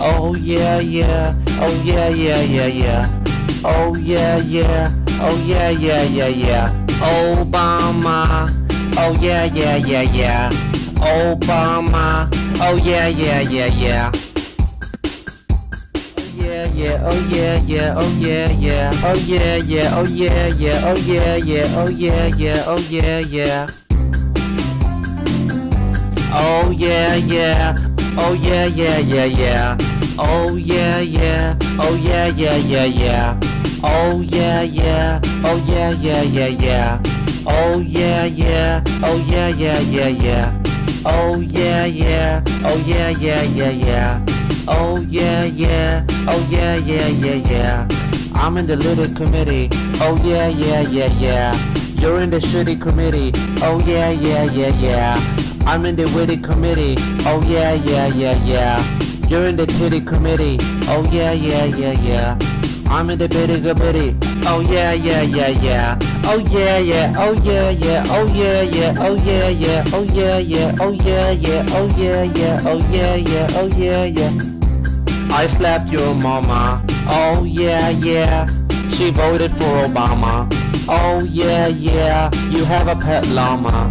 Oh yeah, yeah. Oh yeah, yeah, yeah, yeah. Oh yeah, yeah. Oh yeah, yeah, yeah, yeah. Obama. Oh yeah, yeah, yeah, yeah. Obama. Oh yeah, yeah, yeah, yeah. Yeah, oh yeah, yeah, oh yeah, yeah, oh yeah, yeah, oh yeah, yeah, oh yeah, yeah, oh yeah, yeah, oh yeah, yeah. Oh yeah, yeah, oh yeah, yeah, yeah, yeah. Oh yeah, yeah, oh yeah, yeah, yeah, yeah. Oh yeah, yeah, oh yeah, yeah, yeah, yeah. Oh yeah, yeah, oh yeah, yeah, yeah, yeah. Oh yeah, yeah, oh yeah, yeah, yeah, yeah. Oh yeah, yeah, oh yeah, yeah, yeah, yeah. I'm in the little committee. Oh yeah, yeah, yeah, yeah. You're in the shitty committee. Oh yeah, yeah, yeah, yeah. I'm in the witty committee. Oh yeah, yeah, yeah, yeah. You're in the titty committee. Oh yeah, yeah, yeah, yeah. I'm in the bitty bitty. Oh yeah, yeah, yeah, yeah. Oh yeah, yeah. Oh yeah, yeah. Oh yeah, yeah. Oh yeah, yeah. Oh yeah, yeah. Oh yeah, yeah. Oh yeah, yeah. Oh yeah, yeah. Oh yeah, yeah. I slapped your mama. Oh yeah, yeah. She voted for Obama. Oh yeah, yeah. You have a pet llama.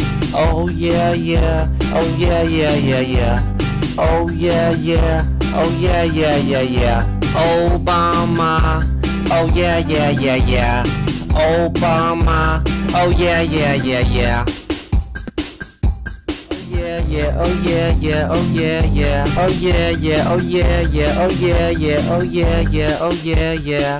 Oh yeah, yeah. Oh yeah, yeah, yeah, yeah. Oh yeah, yeah. Oh yeah, yeah, yeah, yeah. Obama. Oh yeah, yeah, yeah, yeah. Obama. Oh yeah, yeah, yeah, yeah. Yeah, yeah, oh yeah, yeah, oh yeah, yeah, oh yeah, yeah, oh yeah, yeah, oh yeah, yeah, oh yeah, yeah, oh yeah, yeah.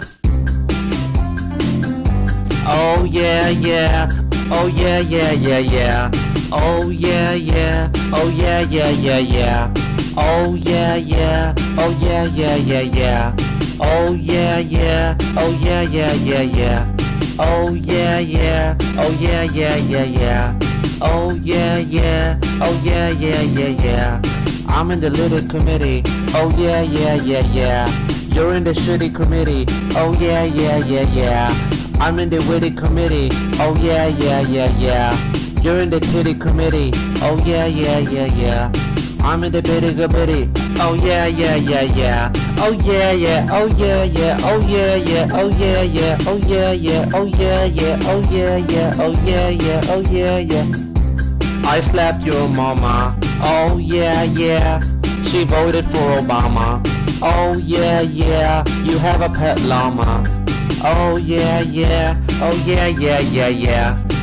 Oh yeah, yeah, oh yeah, yeah, yeah, yeah. Oh yeah, yeah, oh yeah, yeah, yeah, yeah. Oh yeah, yeah, oh yeah, yeah, yeah, yeah. Oh yeah, yeah, oh yeah, yeah, yeah, yeah. Oh yeah, yeah, oh yeah, yeah, yeah, yeah. Oh yeah, yeah, oh yeah, yeah, yeah, yeah. I'm in the little committee. Oh yeah, yeah, yeah, yeah. You're in the shitty committee. Oh yeah, yeah, yeah, yeah. I'm in the witty committee. Oh yeah, yeah, yeah, yeah. You're in the titty committee. Oh yeah, yeah, yeah, yeah. I'm in the bitty bitty. Oh yeah, yeah, yeah, yeah. Oh yeah, yeah. Oh yeah, yeah. Oh yeah, yeah. Oh yeah, yeah. Oh yeah, yeah. Oh yeah, yeah. Oh yeah, yeah. Oh yeah, yeah. Oh yeah, yeah. I slapped your mama. Oh yeah, yeah. She voted for Obama. Oh yeah, yeah, you have a pet llama. Oh yeah, yeah, oh yeah, yeah, yeah, yeah.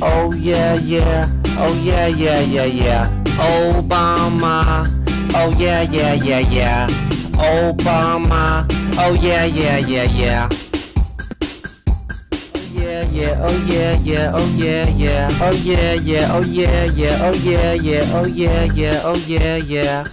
Oh yeah, yeah, oh yeah, yeah, yeah, yeah. Obama, oh yeah, yeah, yeah, yeah. Obama, oh yeah, yeah, yeah, yeah. Oh yeah, yeah, oh yeah, yeah, oh yeah, yeah, oh yeah, yeah, oh yeah, yeah, oh yeah, yeah, oh yeah, yeah, oh yeah, yeah.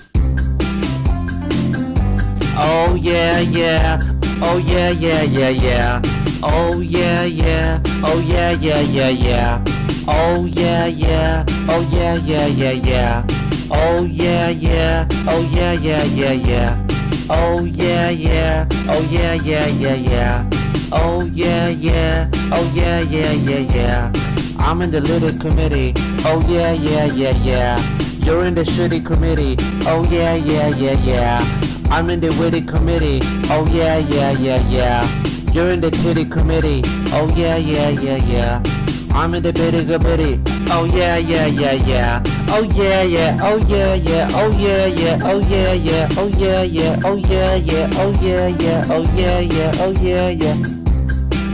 Oh yeah, yeah, oh yeah, yeah, yeah, yeah. Oh yeah, yeah, oh yeah, yeah, yeah, yeah. Oh yeah, yeah, oh yeah, yeah, yeah, yeah. Oh yeah, yeah, oh yeah, yeah, yeah, yeah. Oh yeah, yeah, oh yeah, yeah, yeah, yeah. Oh yeah, yeah, oh yeah, yeah, yeah, yeah. I'm in the little committee. Oh yeah, yeah, yeah, yeah. You're in the shitty committee. Oh yeah, yeah, yeah, yeah. I'm in the witty committee. Oh yeah, yeah, yeah, yeah. You're in the titty committee. Oh yeah, yeah, yeah, yeah. I'm in the bitty bitty. Oh yeah, yeah, yeah, yeah. Oh yeah, yeah. Oh yeah, yeah. Oh yeah, yeah. Oh yeah, yeah. Oh yeah, yeah. Oh yeah, yeah. Oh yeah, yeah. Oh yeah, yeah. Oh yeah, yeah.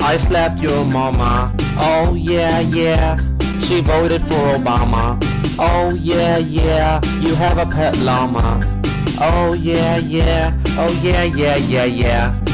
I slapped your mama. Oh yeah, yeah. She voted for Obama. Oh yeah, yeah. You have a pet llama. Oh yeah, yeah. Oh yeah, yeah, yeah, yeah.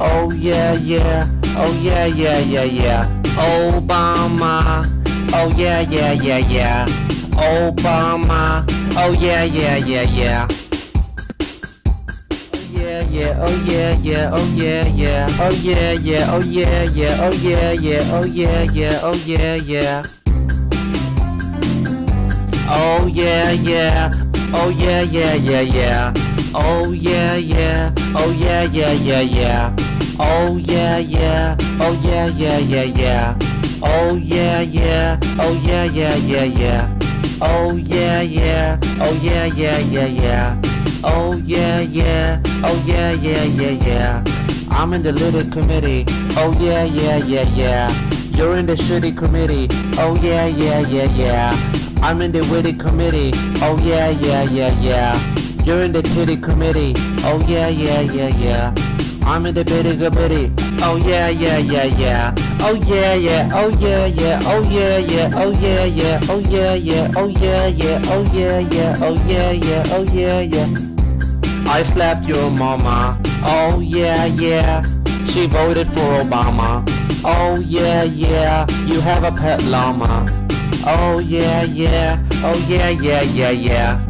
Oh yeah, yeah. Oh yeah, yeah, yeah, yeah. Obama. Oh yeah, yeah, yeah, yeah. Obama. Oh yeah, yeah, yeah, yeah. Oh yeah, yeah, oh yeah, yeah, oh yeah, yeah, oh yeah, yeah, oh yeah, yeah, oh yeah, yeah, oh yeah, yeah, oh yeah, yeah. Oh yeah, yeah, oh yeah, yeah, yeah, yeah. Oh yeah, yeah, oh yeah, yeah, yeah, yeah. Oh yeah, yeah, oh yeah, yeah, yeah, yeah. Oh yeah, yeah, oh yeah, yeah, yeah, yeah. Oh yeah, yeah, oh yeah, yeah, yeah, yeah. Oh yeah, yeah, oh yeah, yeah, yeah, yeah. I'm in the little committee. Oh yeah, yeah, yeah, yeah. You're in the shitty committee. Oh yeah, yeah, yeah, yeah. I'm in the witty committee. Oh yeah, yeah, yeah, yeah. You're in the titty committee. Oh yeah, yeah, yeah, yeah. I'm in the bitty bitty. Oh yeah, yeah, yeah, yeah. Oh yeah, yeah. Oh yeah, yeah. Oh yeah, yeah. Oh yeah, yeah. Oh yeah, yeah. Oh yeah, yeah. Oh yeah, yeah. Oh yeah, yeah. Oh yeah, yeah. I slapped your mama. Oh yeah, yeah. She voted for Obama. Oh yeah, yeah. You have a pet llama. Oh yeah, yeah. Oh yeah, yeah, yeah, yeah.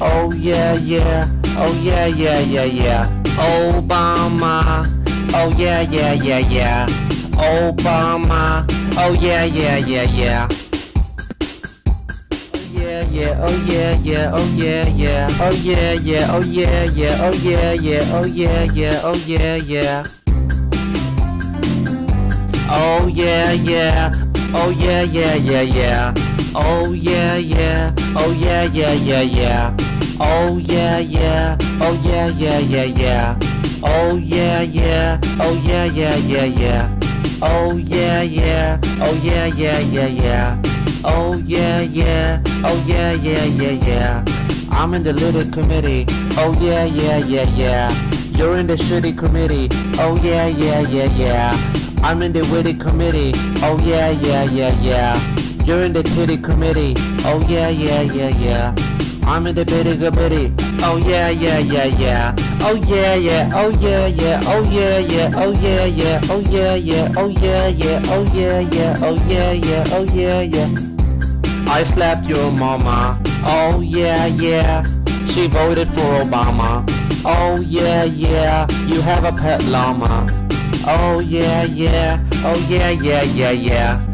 Oh yeah, yeah. Oh yeah, yeah, yeah, yeah. Obama. Oh yeah, yeah, yeah, yeah. Obama. Oh yeah, yeah, yeah, yeah. Oh yeah, yeah, oh yeah, yeah, oh yeah, yeah, oh yeah, yeah, oh yeah, yeah, oh yeah, yeah, oh yeah, yeah, oh yeah, yeah. Oh yeah, yeah, oh yeah, yeah, yeah, yeah. Oh yeah, yeah, oh yeah, yeah, yeah, yeah. Oh yeah, yeah, oh yeah, yeah, yeah, yeah. Oh yeah, yeah. Oh yeah, yeah, yeah, yeah. Oh yeah, yeah. Oh yeah, yeah, yeah, yeah. Oh yeah, yeah. Oh yeah, yeah, yeah, yeah. I'm in the little committee. Oh yeah, yeah, yeah, yeah. You're in the shitty committee. Oh yeah, yeah, yeah, yeah. I'm in the witty committee. Oh yeah, yeah, yeah, yeah. You're in the titty committee. Oh yeah, yeah, yeah, yeah. I'm in the bitty bitty. Oh yeah, yeah, yeah, yeah. Oh yeah, yeah. Oh yeah, yeah. Oh yeah, yeah. Oh yeah, yeah. Oh yeah, yeah. Oh yeah, yeah. Oh yeah, yeah. Oh yeah, yeah. Oh yeah, yeah. I slapped your mama. Oh yeah, yeah. She voted for Obama. Oh yeah, yeah. You have a pet llama. Oh yeah, yeah. Oh yeah, yeah, yeah, yeah.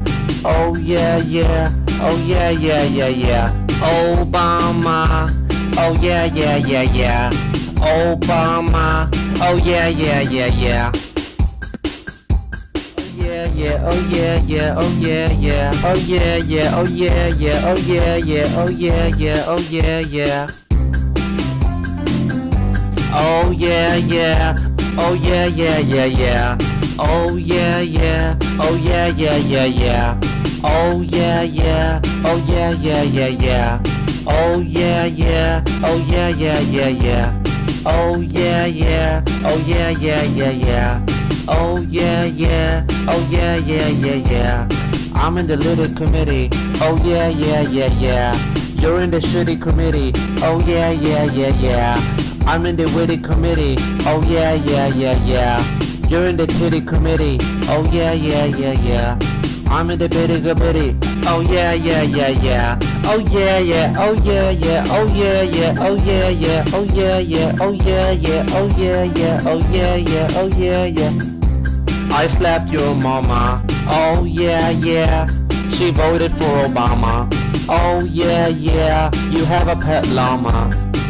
Oh yeah, yeah. Oh yeah, yeah, yeah, yeah. Obama. Oh yeah, yeah, yeah, yeah. Obama. Oh yeah, yeah, yeah, yeah. Yeah, yeah, oh yeah, yeah, oh yeah, yeah, oh yeah, yeah, oh yeah, yeah, oh yeah, yeah, oh yeah, yeah, oh yeah, yeah. Oh yeah, yeah, oh yeah, yeah, yeah, yeah. Oh yeah, yeah, oh yeah, yeah, yeah, yeah. Oh yeah, yeah, oh yeah, yeah, yeah, yeah. Oh yeah, yeah, oh yeah, yeah, yeah, yeah. Oh yeah, yeah, oh yeah, yeah, yeah, yeah. Oh yeah, yeah, oh yeah, yeah, yeah, yeah. I'm in the little committee. Oh yeah, yeah, yeah, yeah. You're in the shitty committee. Oh yeah, yeah, yeah, yeah. I'm in the witty committee. Oh yeah, yeah, yeah, yeah. You're in the titty committee. Oh yeah, yeah, yeah, yeah. I'm in the bitty bitty. Oh yeah, yeah, yeah, yeah. Oh yeah, yeah. Oh yeah, yeah. Oh yeah, yeah. Oh yeah, yeah. Oh yeah, yeah. Oh yeah, yeah. Oh yeah, yeah. Oh yeah, yeah. Oh yeah, yeah. I slapped your mama. Oh yeah, yeah. She voted for Obama. Oh yeah, yeah. You have a pet llama.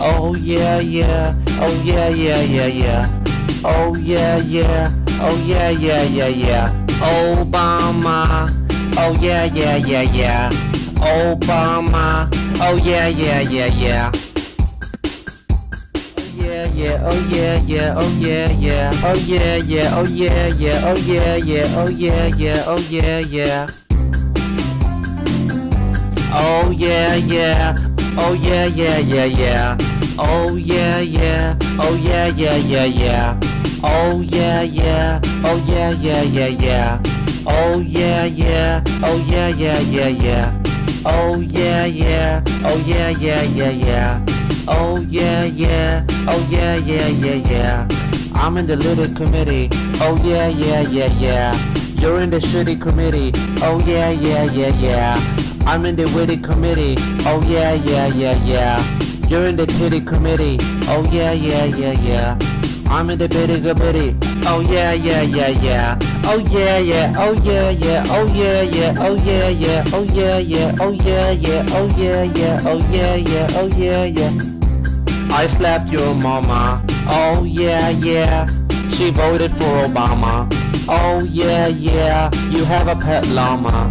Oh yeah, yeah. Oh yeah, yeah, yeah, yeah. Oh yeah, yeah. Oh yeah, yeah, yeah, yeah. Obama. Oh yeah, yeah, yeah, yeah. Obama. Oh yeah, yeah, yeah, yeah. Yeah, oh yeah, yeah, oh yeah, yeah, oh yeah, yeah, oh yeah, yeah, oh yeah, yeah, oh yeah, yeah, oh yeah, yeah. Oh yeah, yeah, oh yeah, yeah, yeah, yeah. Oh yeah, yeah, oh yeah, yeah, yeah, yeah. Oh yeah, yeah, oh yeah, yeah, yeah, yeah. Oh yeah, yeah, oh yeah, yeah, yeah, yeah. Oh yeah, yeah, oh yeah, yeah, yeah, yeah. Oh yeah, yeah, oh yeah, yeah, yeah, yeah. I'm in the little committee. Oh yeah, yeah, yeah, yeah. You're in the shitty committee. Oh yeah, yeah, yeah, yeah. I'm in the witty committee. Oh yeah, yeah, yeah, yeah. You're in the titty committee. Oh yeah, yeah, yeah, yeah. I'm in the bitty bitty. Oh yeah, yeah, yeah, yeah. Oh yeah, yeah. Oh yeah, yeah. Oh yeah, yeah. Oh yeah, yeah. Oh yeah, yeah. Oh yeah, yeah. Oh yeah, yeah. Oh yeah, yeah. Oh yeah, yeah. I slapped your mama. Oh yeah, yeah. She voted for Obama. Oh yeah, yeah. You have a pet llama.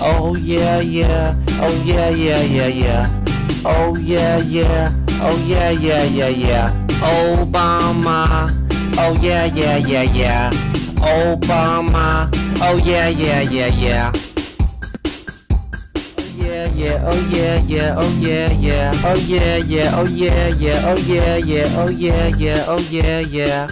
Oh yeah, yeah. Oh yeah, yeah, yeah, yeah. Oh yeah, yeah. Oh yeah, yeah, yeah, yeah. Obama. Oh yeah, yeah, yeah, yeah. Obama. Oh yeah, yeah, yeah, yeah. Yeah, yeah, oh yeah, yeah, oh yeah, yeah, oh yeah, yeah, oh yeah, yeah, oh yeah, yeah, oh yeah, yeah, oh yeah, yeah.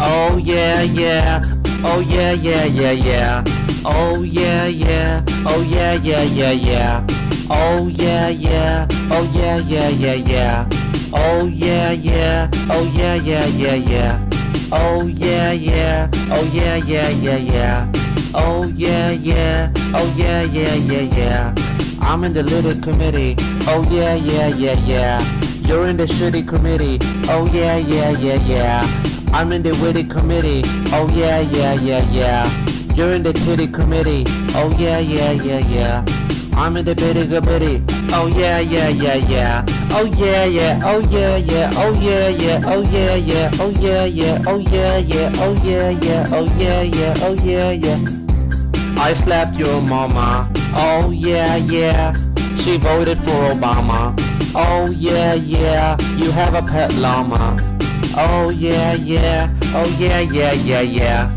Oh yeah, yeah, oh yeah, yeah, yeah, yeah. Oh yeah, yeah, oh yeah, yeah, yeah, yeah. Oh yeah, yeah, oh yeah, yeah, yeah, yeah. Oh yeah, yeah, oh yeah, yeah, yeah, yeah. Oh yeah, yeah, oh yeah, yeah, yeah, yeah. Oh yeah, yeah, oh yeah, yeah, yeah, yeah. I'm in the little committee. Oh yeah, yeah, yeah, yeah. You're in the shitty committee. Oh yeah, yeah, yeah, yeah. I'm in the witty committee. Oh yeah, yeah, yeah, yeah. You're in the titty committee. Oh yeah, yeah, yeah, yeah. I'm in the bitty bitty. Oh yeah, yeah, yeah, yeah. Oh yeah, yeah. Oh yeah, yeah. Oh yeah, yeah. Oh yeah, yeah. Oh yeah, yeah. Oh yeah, yeah. Oh yeah, yeah. Oh yeah, yeah. Oh yeah, yeah. I slapped your mama. Oh yeah, yeah. She voted for Obama. Oh yeah, yeah. You have a pet llama. Oh yeah, yeah. Oh yeah, yeah, yeah, yeah.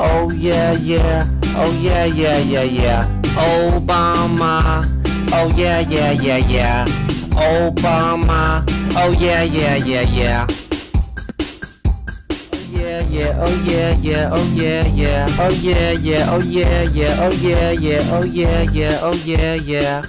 Oh yeah, yeah. Oh yeah, yeah, yeah, yeah. Obama. Oh yeah, yeah, yeah, yeah. Obama. Oh yeah, yeah, yeah, yeah. Oh yeah, yeah, oh yeah, yeah, oh yeah, yeah, oh yeah, yeah, oh yeah, yeah, oh yeah, yeah, oh yeah, yeah, oh yeah, yeah.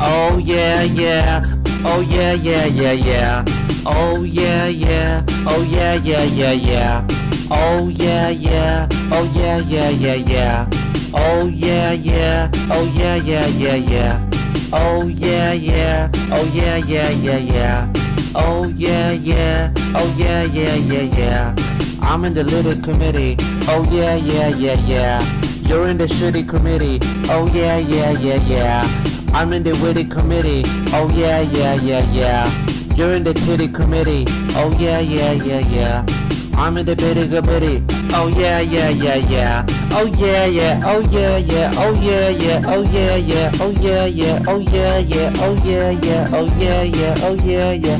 Oh yeah, yeah, oh yeah, yeah, yeah, yeah. Oh yeah, yeah, oh yeah, yeah, yeah, yeah. Oh yeah, yeah, oh yeah, yeah, yeah, yeah. Oh yeah, yeah, oh yeah, yeah, yeah, yeah. Oh yeah, yeah, oh yeah, yeah, yeah, yeah. Oh yeah, yeah, oh yeah, yeah, yeah, yeah. I'm in the little committee. Oh yeah, yeah, yeah, yeah. You're in the shitty committee. Oh yeah, yeah, yeah, yeah. I'm in the witty committee. Oh yeah, yeah, yeah, yeah. You're in the titty committee. Oh yeah, yeah, yeah, yeah. I'm in the bitty bitty. Oh yeah, yeah, yeah, yeah. Oh yeah, yeah. Oh yeah, yeah. Oh yeah, yeah. Oh yeah, yeah. Oh yeah, yeah. Oh yeah, yeah. Oh yeah, yeah. Oh yeah, yeah. Oh yeah, yeah.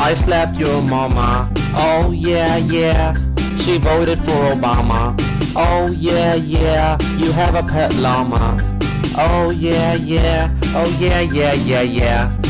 I slapped your mama. Oh yeah, yeah. She voted for Obama. Oh yeah, yeah. You have a pet llama. Oh yeah, yeah. Oh yeah, yeah, yeah, yeah.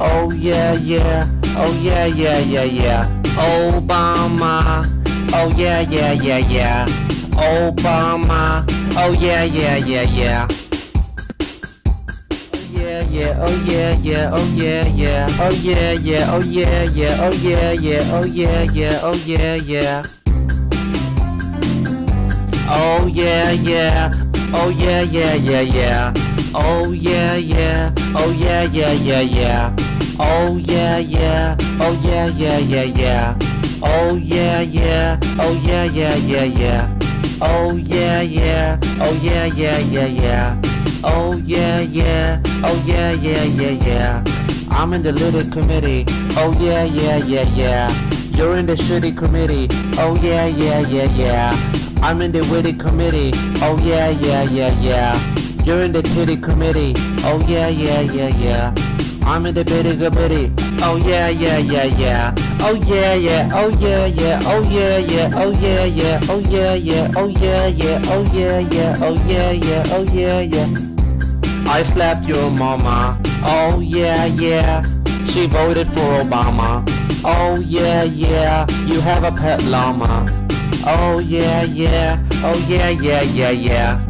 Oh yeah, yeah. Oh yeah, yeah, yeah, yeah. Obama. Oh yeah, yeah, yeah, yeah. Obama. Oh yeah, yeah, yeah, yeah. Oh yeah, yeah, oh yeah, yeah, oh yeah, yeah, oh yeah, yeah, oh yeah, yeah, oh yeah, yeah, oh yeah, yeah, oh yeah, yeah. Oh yeah, yeah, oh yeah, yeah, yeah, yeah. Oh yeah, yeah, oh yeah, yeah, yeah, yeah. Oh yeah, yeah, oh yeah, yeah, yeah, yeah. Oh yeah, yeah, oh yeah, yeah, yeah, yeah. Oh yeah, yeah, oh yeah, yeah, yeah, yeah. Oh yeah, yeah, oh yeah, yeah, yeah, yeah. I'm in the little committee. Oh yeah, yeah, yeah, yeah. You're in the shitty committee. Oh yeah, yeah, yeah, yeah. I'm in the witty committee. Oh yeah, yeah, yeah, yeah. You're in the titty committee. Oh yeah, yeah, yeah, yeah. I'm in the bitty bitty. Oh yeah, yeah, yeah, yeah. Oh yeah, yeah, oh yeah, yeah, oh yeah, yeah, oh yeah, yeah, oh yeah, yeah, oh yeah, yeah, oh yeah, yeah, oh yeah, yeah, oh yeah, yeah. I slapped your mama. Oh yeah, yeah. She voted for Obama. Oh yeah, yeah. You have a pet llama. Oh yeah, yeah. Oh yeah, yeah, yeah, yeah.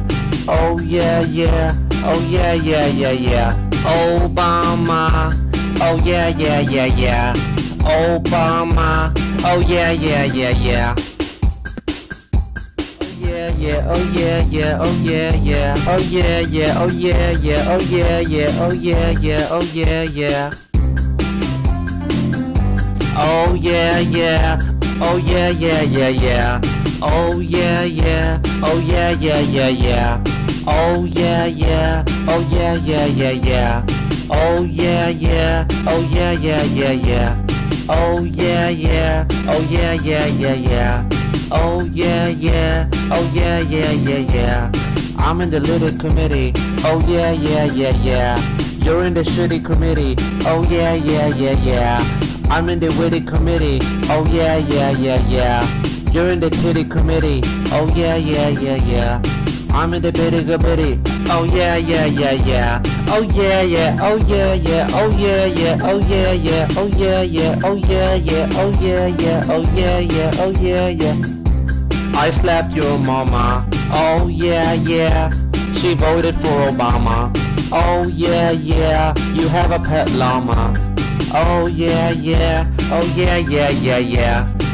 Oh yeah, yeah. Oh yeah, yeah, yeah, yeah. Obama. Oh yeah, yeah, yeah, yeah. Obama. Oh yeah, yeah, yeah, yeah. Oh yeah, yeah, oh yeah, yeah, oh yeah, yeah, oh yeah, yeah, oh yeah, yeah, oh yeah, yeah, oh yeah, yeah, oh yeah, yeah. Oh yeah, yeah, oh yeah, yeah, yeah, yeah. Oh yeah, yeah, oh yeah, yeah, yeah, yeah. Oh yeah, yeah, oh yeah, yeah, yeah, yeah. Oh yeah, yeah, oh yeah, yeah, yeah, yeah. Oh yeah, yeah, oh yeah, yeah, yeah, yeah. Oh yeah, yeah, oh yeah, yeah, yeah, yeah. I'm in the little committee. Oh yeah, yeah, yeah, yeah. You're in the shitty committee. Oh yeah, yeah, yeah, yeah. I'm in the witty committee. Oh yeah, yeah, yeah, yeah. You're in the titty committee. Oh yeah, yeah, yeah, yeah. I'm in the bitty committee. Oh yeah, yeah, yeah, yeah. Oh yeah, yeah. Oh yeah, yeah. Oh yeah, yeah. Oh yeah, yeah. Oh yeah, yeah. Oh yeah, yeah. Oh yeah, yeah. Oh yeah, yeah. Oh yeah, yeah. I slapped your mama. Oh yeah, yeah. She voted for Obama. Oh yeah, yeah. You have a pet llama. Oh yeah, yeah. Oh yeah, yeah, yeah, yeah.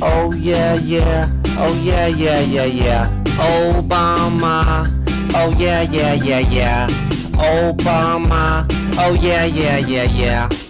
Oh yeah, yeah. Oh yeah, yeah, yeah, yeah. Obama. Oh yeah, yeah, yeah, yeah. Obama. Oh yeah, yeah, yeah, yeah.